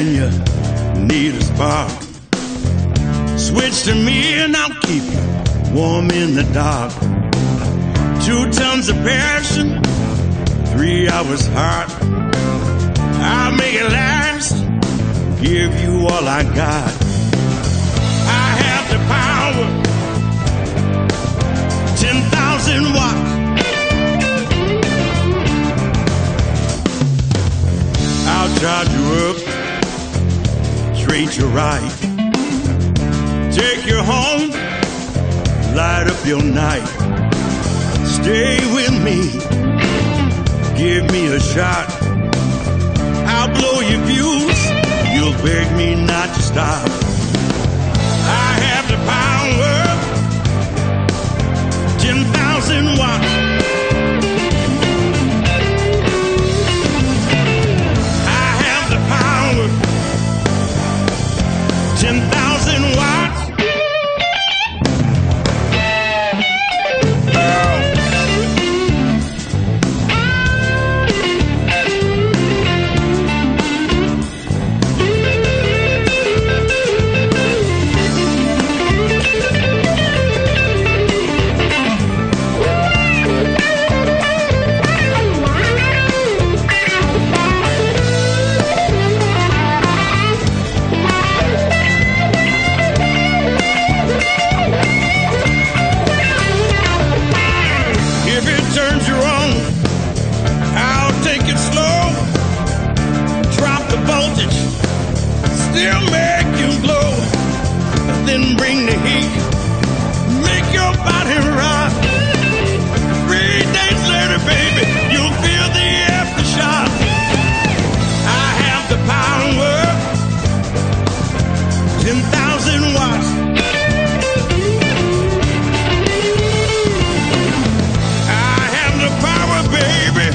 and you need a spark. Switch to me and I'll keep you warm in the dark. Two tons of passion, three hours hot. I'll make it last, give you all I got. I have the power, 10,000 watts. I'll charge you treat you right. Take you home, light up your night. Stay with me, give me a shot. I'll blow your fuse, you'll beg me not to stop. and voltage still make you glow, but then bring the heat, make your body rock. Three days later, baby, you'll feel the aftershock. I have the power, ten thousand watts. I have the power, baby,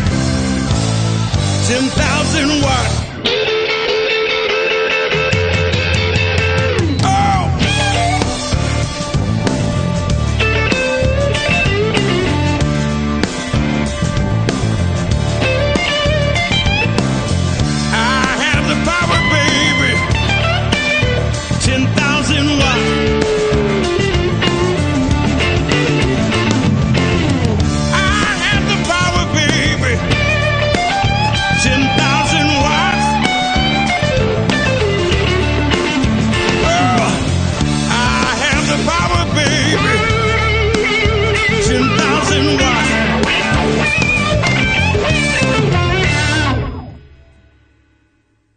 ten thousand watts.